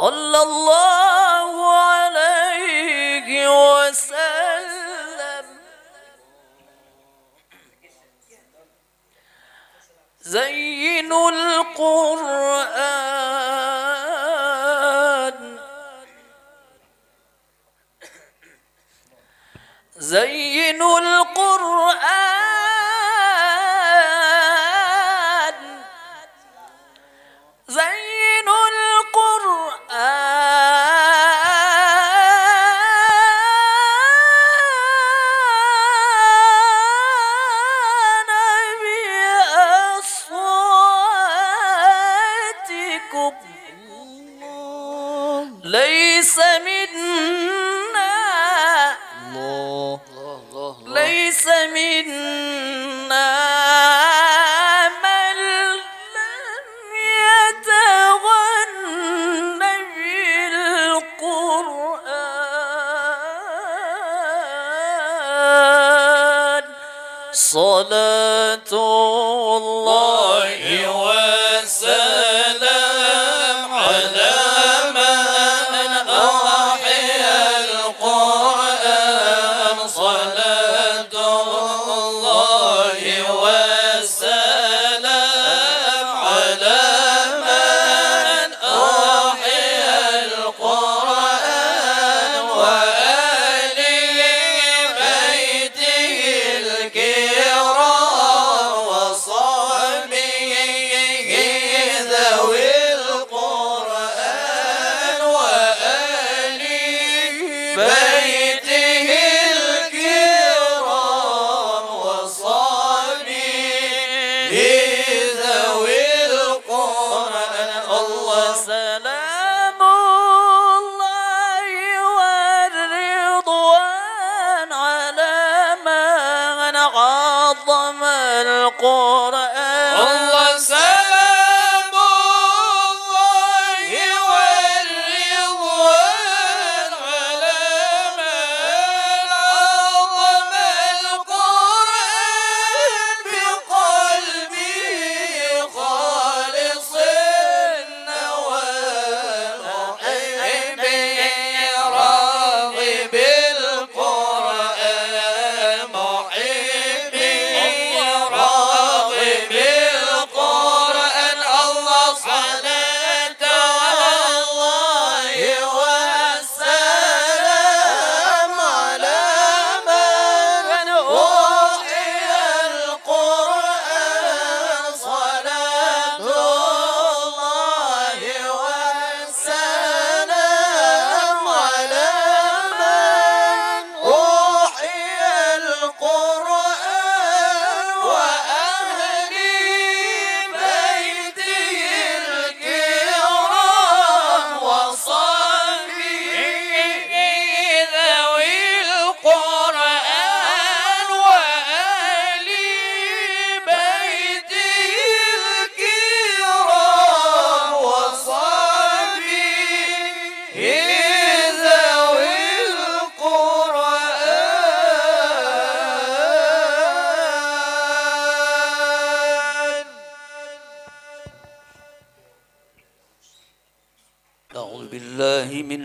صلى الله عليه وسلم. زين القرآن. زين القرآن. القرآن. صلاة الله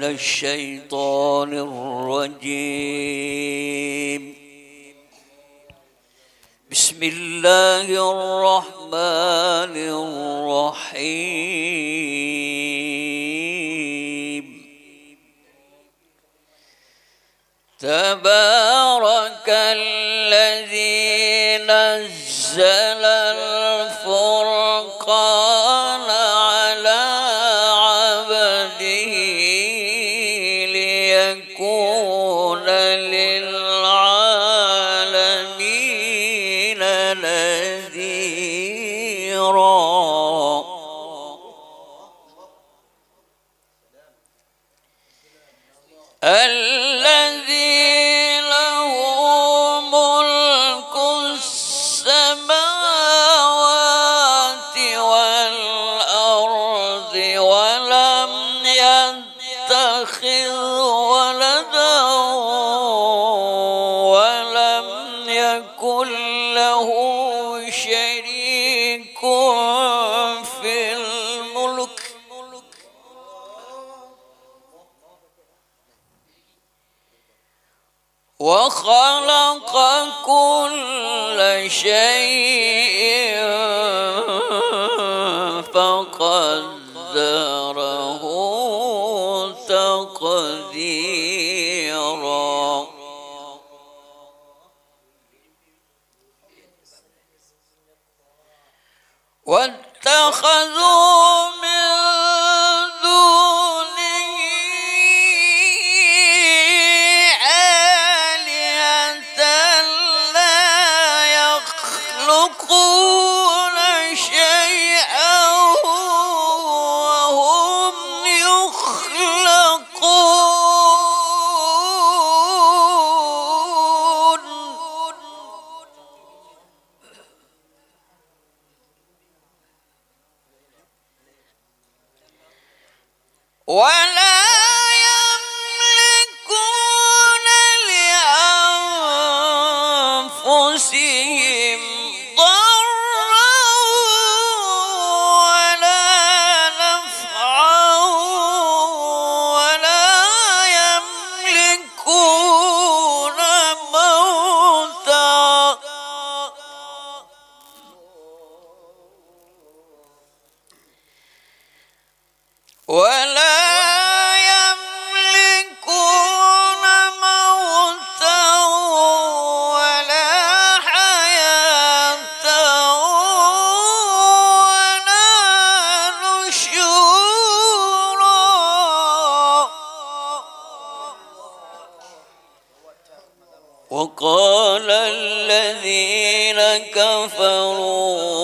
الشيطان الرجيم. بسم الله الرحمن الرحيم. تبارك الذي نزل ألا كل شيء 你能跟分路？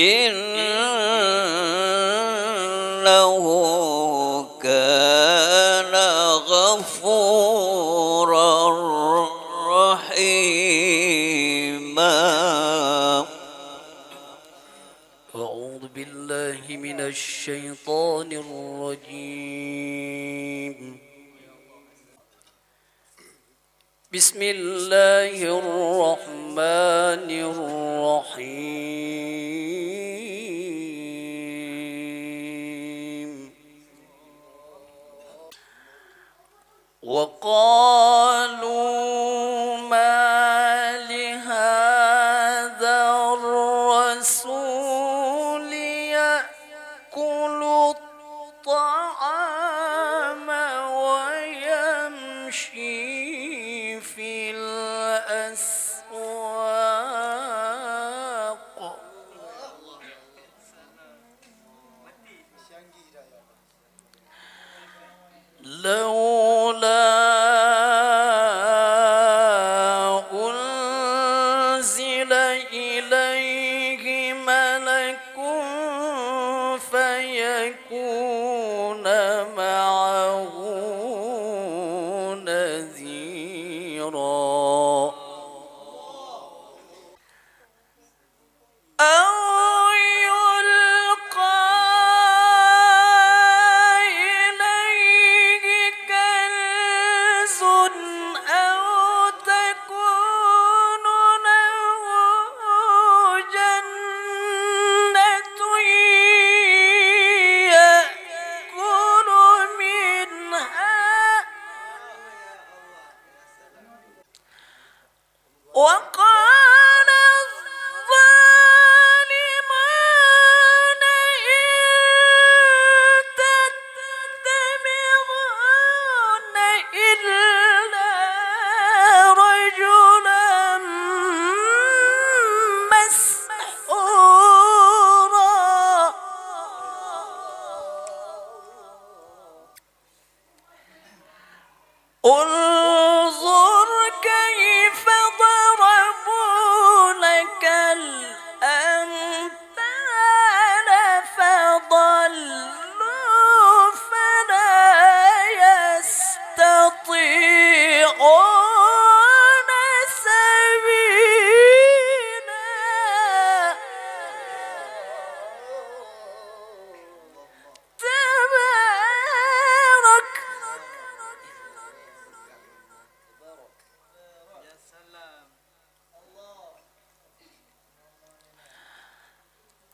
إنه كان غفورا رحيما. أعوذ بالله من الشيطان الرجيم. بسم الله الرحمن الرحيم. لو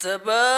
Tá bom.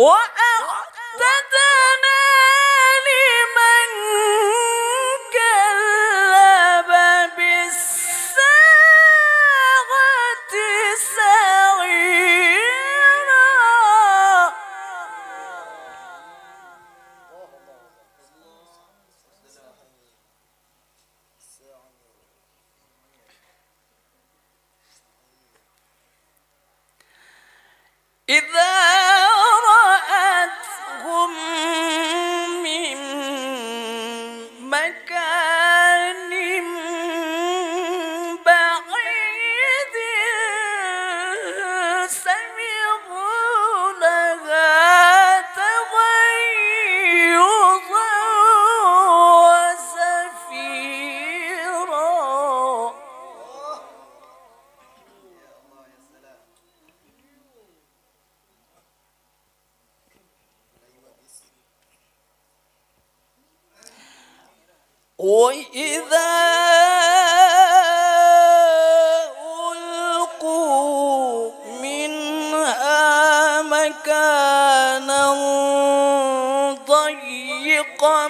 我爱。وإذا ألقوا منها مكانا ضيقا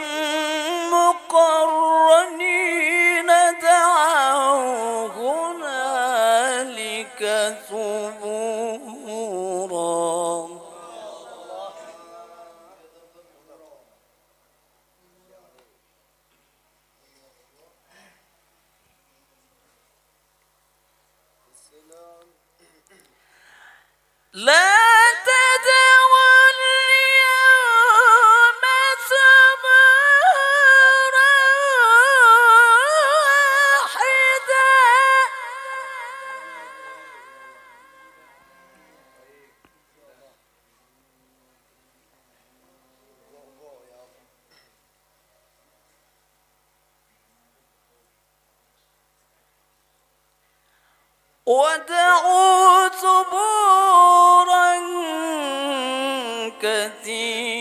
learn كثير.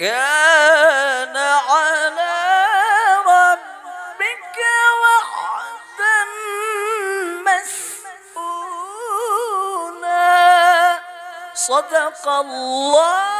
كان على ربك وعدا مسؤولا. صدق الله